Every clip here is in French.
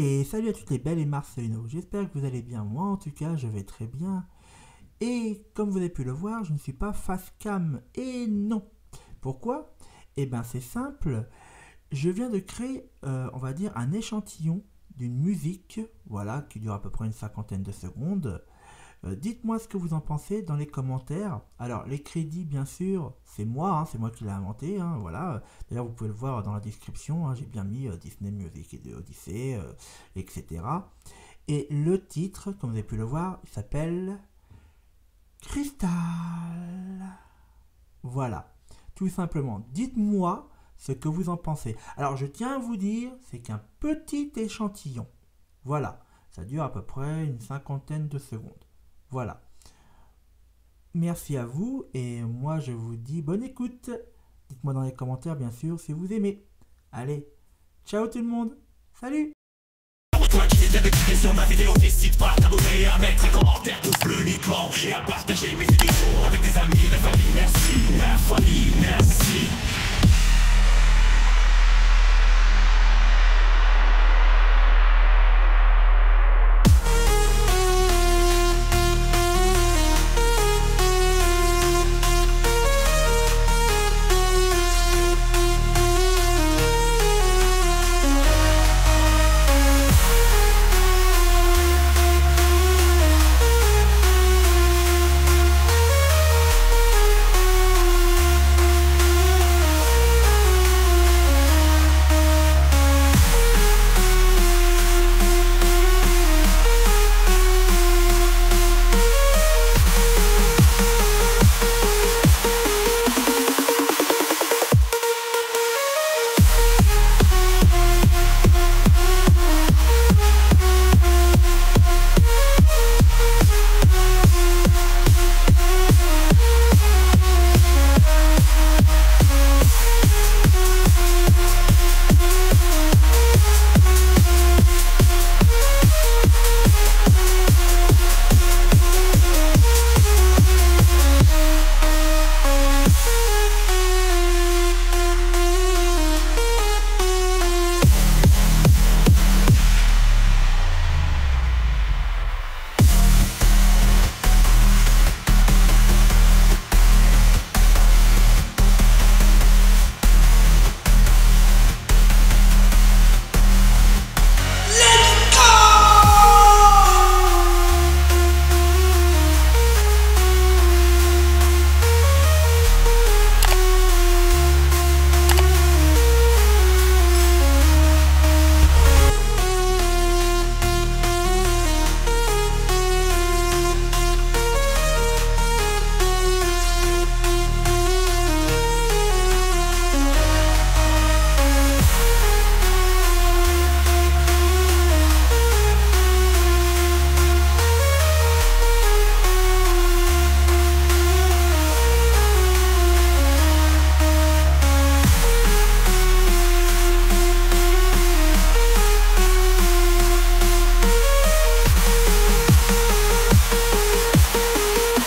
Et salut à toutes les belles et Marcelino. J'espère que vous allez bien. Moi, en tout cas, je vais très bien. Et comme vous avez pu le voir, je ne suis pas face cam. Et non. Pourquoi? Eh bien, c'est simple. Je viens de créer, euh, on va dire, un échantillon d'une musique, voilà, qui dure à peu près une cinquantaine de secondes. Euh, dites-moi ce que vous en pensez dans les commentaires. Alors, les crédits, bien sûr, c'est moi, hein, c'est moi qui l'ai inventé. Hein, voilà. D'ailleurs, vous pouvez le voir dans la description. Hein, j'ai bien mis euh, Disney Music et Odyssey, etc. Et le titre, comme vous avez pu le voir, il s'appelle Cristal. Voilà. Tout simplement, dites-moi ce que vous en pensez. Alors, je tiens à vous dire, c'est qu'un petit échantillon. Voilà. Ça dure à peu près une cinquantaine de secondes. Voilà. Merci à vous et moi je vous dis bonne écoute. Dites-moi dans les commentaires bien sûr si vous aimez. Allez, ciao tout le monde. Salut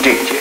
Дети.